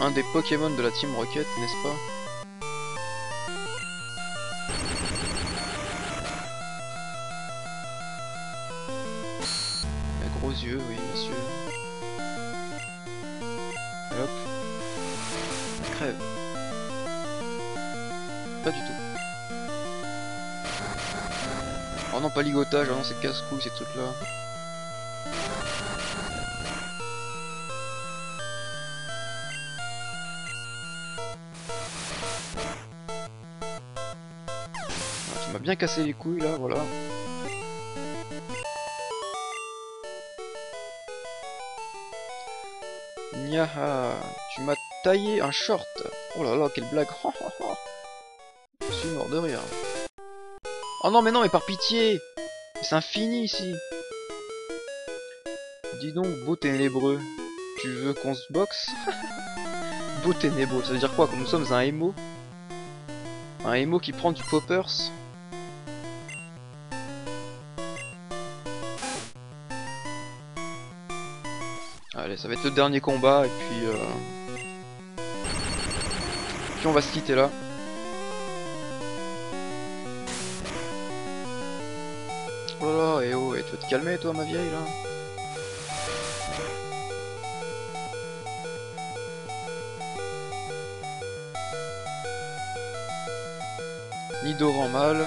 un des Pokémon de la Team Rocket, n'est-ce pas? Les gros yeux, oui, monsieur. Et hop. Crève. Pas du tout. Oh non, pas ligotage, oh non, c'est casse-couille ces trucs-là. M'as bien cassé les couilles là, voilà. Niaha, tu m'as taillé un short. Oh là là, quelle blague. Je suis mort de rire. Oh non, mais non, mais par pitié C'est infini ici Dis donc, beau ténébreux, tu veux qu'on se boxe? Beau ténébreux, ça veut dire quoi Que nous sommes un émo Un émo qui prend du poppers? Allez, ça va être le dernier combat, et puis... Euh... Puis on va se quitter là. Oh là et oh, et tu vas te calmer toi ma vieille là Nidoran mal.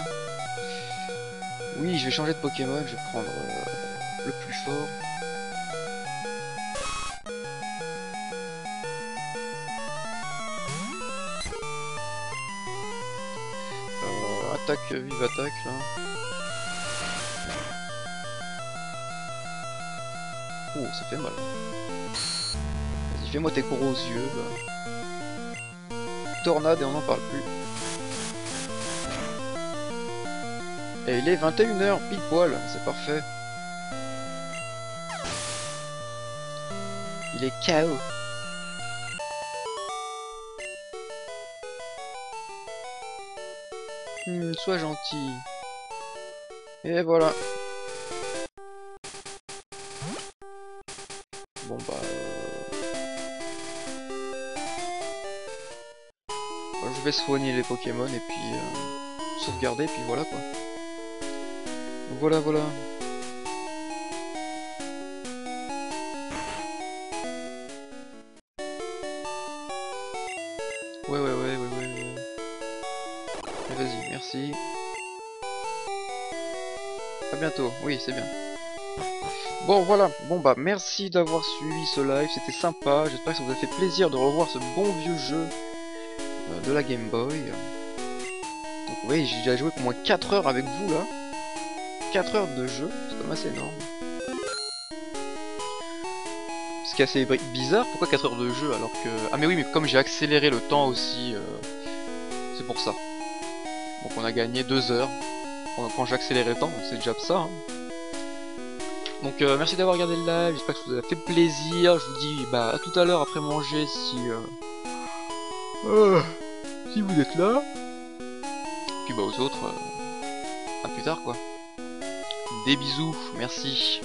Oui, je vais changer de Pokémon, je vais prendre euh, le plus fort. Attaque, vive attaque là. Oh, ça fait mal. Vas-y, fais-moi tes gros yeux. Tornade et on n'en parle plus. Et il est 21h, pile poil, c'est parfait. Il est KO. Hmm, sois gentil. Et voilà. Bon bah... euh, Je vais soigner les Pokémon et puis euh, sauvegarder, puis voilà quoi. Voilà, voilà. Ouais, ouais, ouais. Merci. À bientôt, oui, c'est bien. Bon, voilà, bon bah, merci d'avoir suivi ce live, c'était sympa. J'espère que ça vous a fait plaisir de revoir ce bon vieux jeu euh, de la Game Boy. Donc, oui, j'ai déjà joué pour moins 4 heures avec vous là. 4 heures de jeu, c'est quand même assez énorme. Ce qui est assez bizarre, pourquoi 4 heures de jeu alors que... Ah mais oui, mais comme j'ai accéléré le temps aussi, euh... c'est pour ça. Donc on a gagné 2 heures quand temps, donc c'est déjà ça. Hein. Donc euh, merci d'avoir regardé le live, j'espère que ça vous a fait plaisir. Je vous dis bah à tout à l'heure après manger si... Euh... si vous êtes là. Puis bah aux autres, à plus tard quoi. Des bisous, merci.